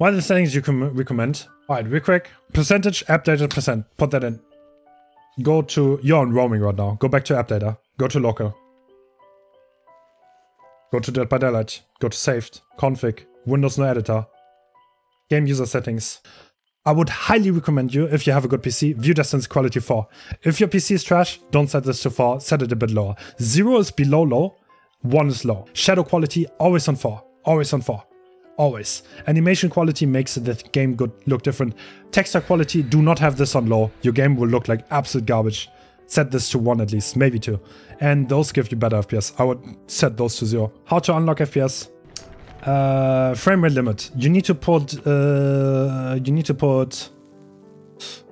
One of the settings you can recommend. All right, real quick. Percentage, app data percent. Put that in. Go to, you're on roaming right now. Go back to app data. Go to local. Go to Dead by Daylight. Go to saved. Config. Windows no editor. Game user settings. I would highly recommend you, if you have a good PC, view distance quality 4. If your PC is trash, don't set this to 4, set it a bit lower. 0 is below low, 1 is low. Shadow quality, always on 4. Always on 4. Always. Animation quality makes the game good look different. Texture quality, do not have this on low. Your game will look like absolute garbage. Set this to 1 at least, maybe 2. And those give you better FPS. I would set those to 0. How to unlock FPS? Uh, frame rate limit. You need to put. Uh, you need to put.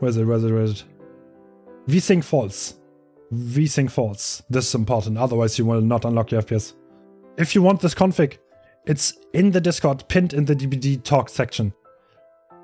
Where is it? Where is it? Where is it? VSync false. VSync false. This is important. Otherwise, you will not unlock your FPS. If you want this config, it's in the Discord, pinned in the DBD talk section.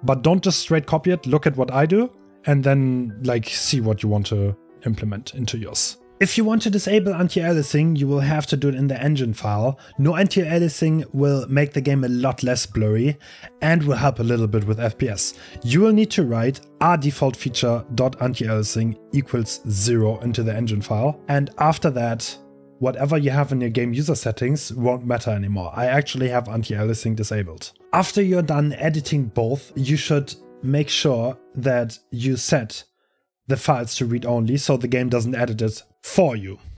But don't just straight copy it. Look at what I do, and then like see what you want to implement into yours. If you want to disable anti-aliasing, you will have to do it in the engine file. No anti-aliasing will make the game a lot less blurry and will help a little bit with FPS. You will need to write our default feature .anti-aliasing equals zero into the engine file. And after that, whatever you have in your game user settings won't matter anymore. I actually have anti-aliasing disabled. After you're done editing both, you should make sure that you set the files to read only so the game doesn't edit it for you.